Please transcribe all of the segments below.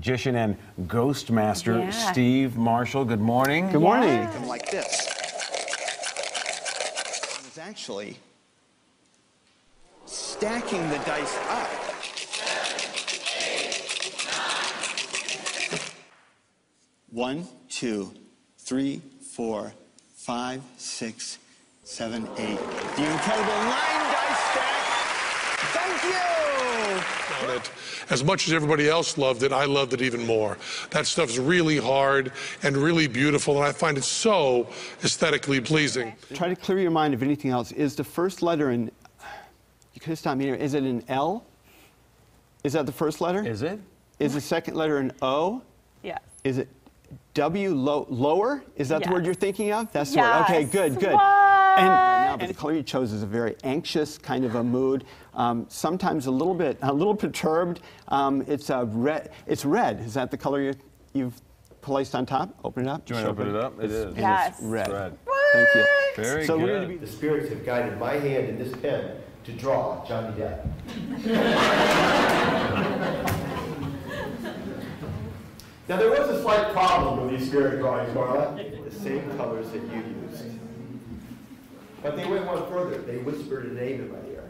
magician and ghost master Yeah. Steve Marshall. Good morning. Good morning. Yeah. them like this. It's actually stacking the dice up. One, two, three, four, five, six, seven, eight. The incredible nine dice stack. Thank you. On it. As much as everybody else loved it, I loved it even more. That stuff's really hard and really beautiful, and I find it so aesthetically pleasing. Try to clear your mind of anything else. Is the first letter in, you could have stopped me here. Is it an L? Is that the first letter? Is it? Is the second letter an O? Yes. Is it W low, lower? Is that the word you're thinking of? That's the word. Okay, good, good. What? And, right now, but the color you chose is a very anxious kind of a mood. Um, sometimes a little bit, a little perturbed. Um, it's a red. It's red. Is that the color you, you've placed on top? Open it up. Do you want to open it up? It is. And Yes. it's red. Red. Thank you. Very so good. we're going to be The spirits have guided my hand in this pen to draw Johnny Depp. now there was a slight problem with these spirit drawings, Marla. The same colors that you used. But they went one further. They whispered a name in my ear.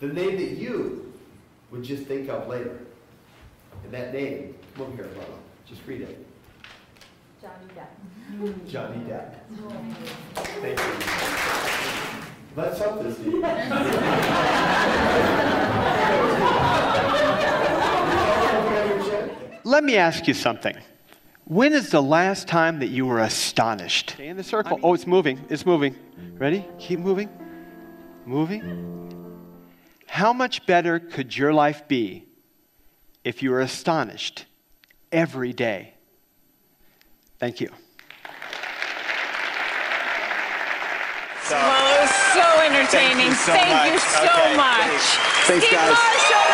The name that you would just think of later. And that name, come over here, Marla. Just read it. Johnny Depp. Johnny Depp. Thank you. Let's help this Steve. Let me ask you something. When is the last time that you were astonished? Stay in the circle. oh, it's moving. It's moving. Ready? Keep moving. Moving. How much better could your life be if you were astonished every day? Thank you. Well, it was so entertaining. Thank you so Thank you so Okay, much. thanks. Thanks, Steve guys. Marshall.